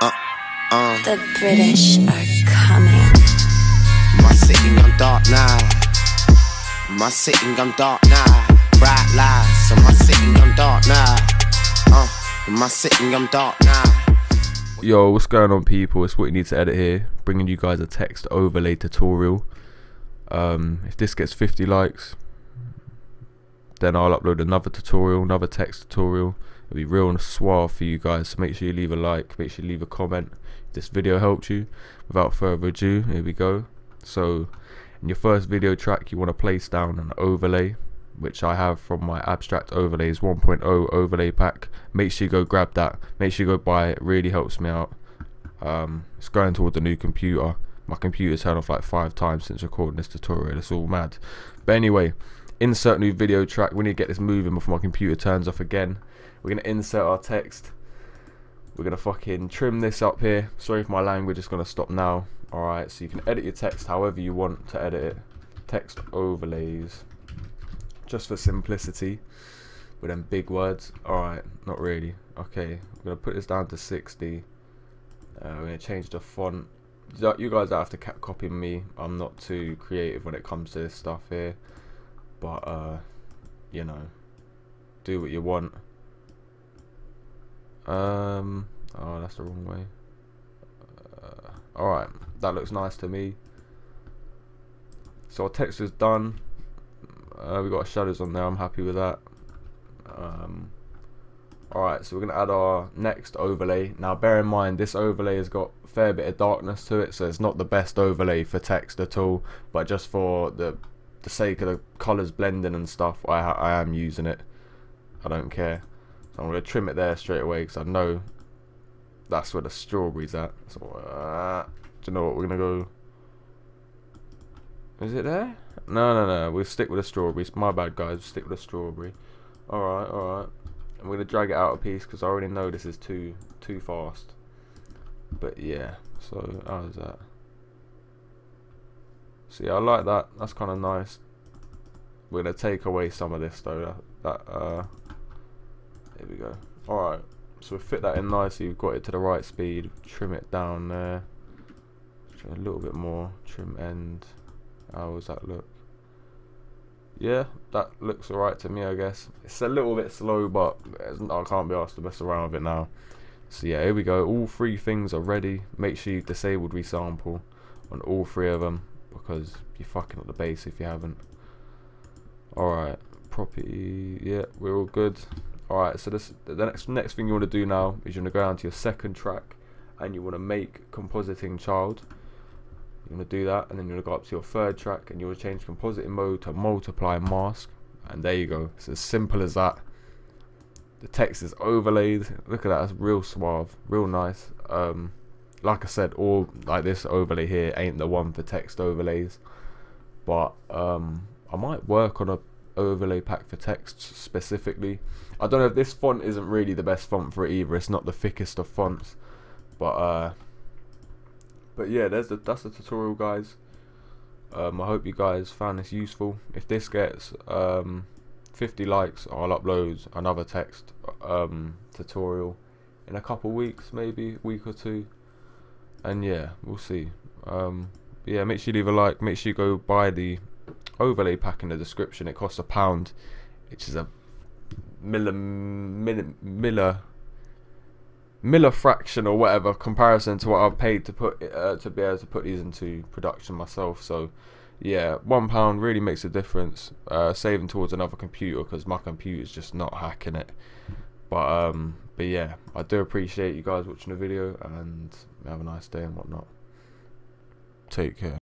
Uh, uh. The British are coming. My sitting on dark night. My sitting on dark night. Bright lights. So my sitting on dark night. Uh, my sitting on dark night. Yo, what's going on, people? It's what you need to edit here. Bringing you guys a text overlay tutorial. Um, if this gets 50 likes, then I'll upload another tutorial, another text tutorial. It'll be real and suave for you guys. So make sure you leave a like, make sure you leave a comment. If this video helped you. Without further ado, here we go. So, in your first video track, you want to place down an overlay, which I have from my Abstract Overlays 1.0 overlay pack. Make sure you go grab that. Make sure you go buy it. it Really helps me out. Um, it's going towards a new computer. My computer's turned off like five times since recording this tutorial. It's all mad. But anyway, insert new video track. We need to get this moving before my computer turns off again. We're gonna insert our text. We're gonna fucking trim this up here. Sorry if my language is gonna stop now. Alright, so you can edit your text however you want to edit it. Text overlays. Just for simplicity. With them big words. Alright, not really. Okay, I'm gonna put this down to 60. Uh, we're gonna change the font. You guys don't have to copy me. I'm not too creative when it comes to this stuff here. But, uh, you know, do what you want. Um, oh, that's the wrong way. Uh, Alright, that looks nice to me. So our text is done. Uh, we got our shadows on there. I'm happy with that. Um, Alright, so we're going to add our next overlay. Now bear in mind this overlay has got a fair bit of darkness to it, so it's not the best overlay for text at all, but just for the the sake of the colours blending and stuff, I, I am using it. I don't care. So I'm going to trim it there straight away because I know that's where the strawberry's at. So, uh, do you know what, we're going to go... Is it there? No, no, no, we'll stick with the strawberries. My bad, guys, stick with the strawberry. Alright, alright. I'm going to drag it out a piece because I already know this is too too fast. But yeah, so how's that? See, I like that. That's kind of nice. We're gonna take away some of this though. That, that uh, there we go. All right, so we fit that in nicely. We've got it to the right speed. Trim it down there. Trim a little bit more. Trim end. How does that look? Yeah, that looks alright to me, I guess. It's a little bit slow, but I can't be asked to mess around with it now. So yeah, here we go. All three things are ready. Make sure you've disabled resample on all three of them because you're fucking up the base if you haven't. Alright, property, yeah, we're all good. Alright, so this the next next thing you want to do now is you want to go down to your second track and you want to make compositing child. You want to do that and then you want to go up to your third track and you want to change compositing mode to multiply mask and there you go. It's as simple as that. The text is overlaid. Look at that, that's real suave, real nice. Um, like I said, all like this overlay here ain't the one for text overlays, but um, I might work on a overlay pack for text specifically. I don't know if this font isn't really the best font for it either. It's not the thickest of fonts, but uh, but yeah, there's the that's the tutorial, guys. Um, I hope you guys found this useful. If this gets um, 50 likes, I'll upload another text um, tutorial in a couple weeks, maybe a week or two and yeah we'll see. Um, yeah make sure you leave a like make sure you go buy the overlay pack in the description. It costs a pound which is a miller miller miller miller fraction or whatever comparison to what I've paid to put uh, to be able to put these into production myself. So yeah one pound really makes a difference uh, saving towards another computer because my computer's just not hacking it but um but yeah i do appreciate you guys watching the video and have a nice day and whatnot. Take care